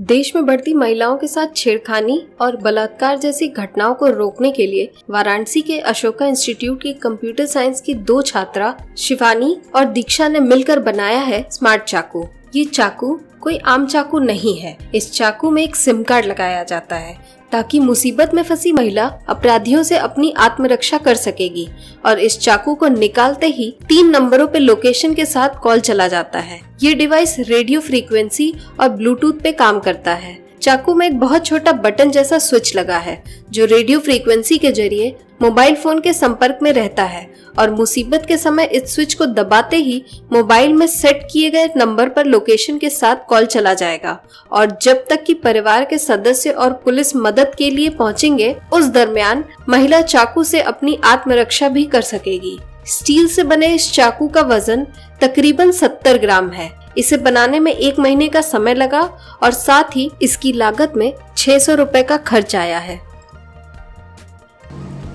देश में बढ़ती महिलाओं के साथ छेड़खानी और बलात्कार जैसी घटनाओं को रोकने के लिए वाराणसी के अशोका इंस्टीट्यूट की कंप्यूटर साइंस की दो छात्रा शिवानी और दीक्षा ने मिलकर बनाया है स्मार्ट चाकू। ये चाकू कोई आम चाकू नहीं है। इस चाकू में एक सिम कार्ड लगाया जाता है, ताकि मुसीबत में फंसी महिला अपराधियों से अपनी आत्मरक्षा कर सकेगी। और इस चाकू को निकालते ही तीन नंबरों पे लोकेशन के साथ कॉल चला जाता है। ये डिवाइस रेडियो फ्रीक्वेंसी और ब्लूटूथ पे काम करता है। चाकू में एक बहुत छोटा बटन जैसा स्विच लगा है, जो रेडियो फ्रीक्वेंसी के ज़रिए मोबाइल फ़ोन के संपर्क में रहता है। और मुसीबत के समय इस स्विच को दबाते ही मोबाइल में सेट किए गए नंबर पर लोकेशन के साथ कॉल चला जाएगा। और जब तक कि परिवार के सदस्य और पुलिस मदद के लिए पहुँचेंगे, उस दरमियान महिला चाकू से अपनी आत्मरक्षा भी कर सकेगी। स्टील से बने इस चाकू का वज़न तकरीबन 70 ग्राम है। इसे बनाने में एक महीने का समय लगा और साथ ही इसकी लागत में छह सौ रूपए का खर्च आया है।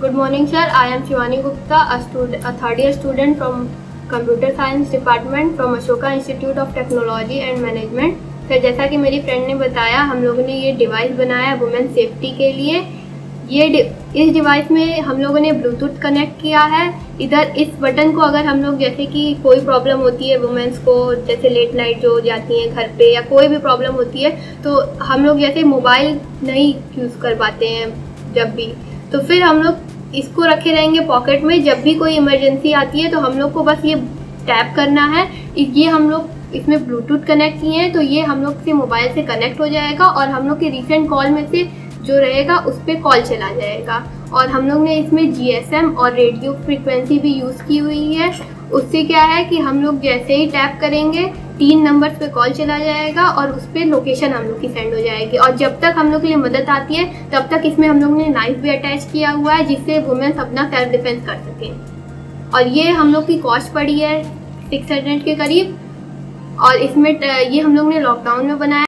I am Shivani Gupta, a, student, a third year student from Computer Science Department from Ashoka Institute of Technology and Management. Sir जैसा कि मेरी फ्रेंड ने बताया हम लोगों ने ये डिवाइस बनाया वुमेन सेफ्टी के लिए। ये इस डिवाइस में हम लोगों ने ब्लूटूथ कनेक्ट किया है। इधर इस बटन को अगर हम लोग जैसे कि कोई प्रॉब्लम होती है वुमेंस को जैसे लेट नाइट जो जाती हैं घर पे या कोई भी प्रॉब्लम होती है तो हम लोग जैसे मोबाइल नहीं यूज़ कर पाते हैं जब भी। तो फिर हम लोग इसको रखे रहेंगे पॉकेट में। जब भी कोई इमरजेंसी आती है तो हम लोग को बस ये टैप करना है ये हम लोग इसमें ब्लूटूथ कनेक्ट किए हैं तो ये हम लोग से मोबाइल से कनेक्ट हो जाएगा और हम लोग के रिसेंट कॉल में से जो रहेगा उस पर कॉल चला जाएगा। और हम लोग ने इसमें जीएसएम और रेडियो फ्रिक्वेंसी भी यूज़ की हुई है। उससे क्या है कि हम लोग जैसे ही टैप करेंगे, तीन नंबर्स पे कॉल चला जाएगा और उस पर लोकेशन हम लोग की सेंड हो जाएगी। और जब तक हम लोग के लिए मदद आती है, तब तक इसमें हम लोग ने नाइफ भी अटैच किया हुआ है, जिससे वुमेन्स अपना सेल्फ डिफेंस कर सकें। और ये हम लोग की कॉस्ट पड़ी है सिक्स हंड्रेड के करीब और इसमें ये हम लोग ने लॉकडाउन में बनाया